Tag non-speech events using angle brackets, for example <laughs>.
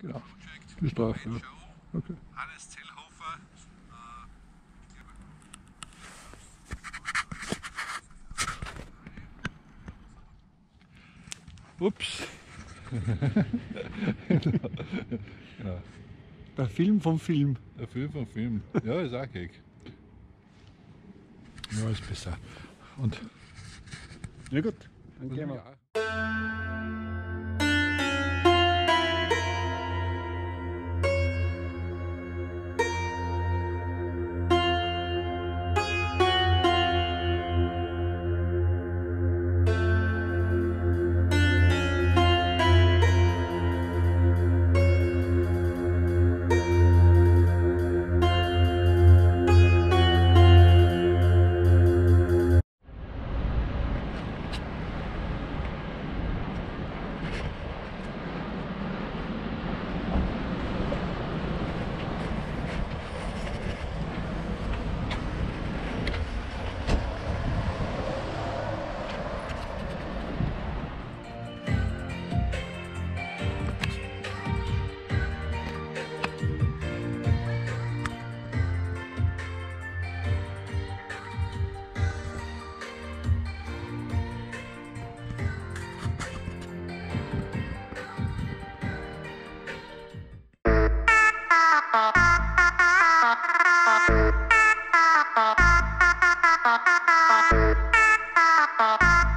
Genau. Bis drauf. Ja. Okay. Hannes Zellhofer. Ups. <laughs> genau. Der Film vom Film. Der Film vom Film. Ja, ist auch keck. Ja, ist besser. Und ja gut, dann gehen wir. Ja. Thank <laughs> you.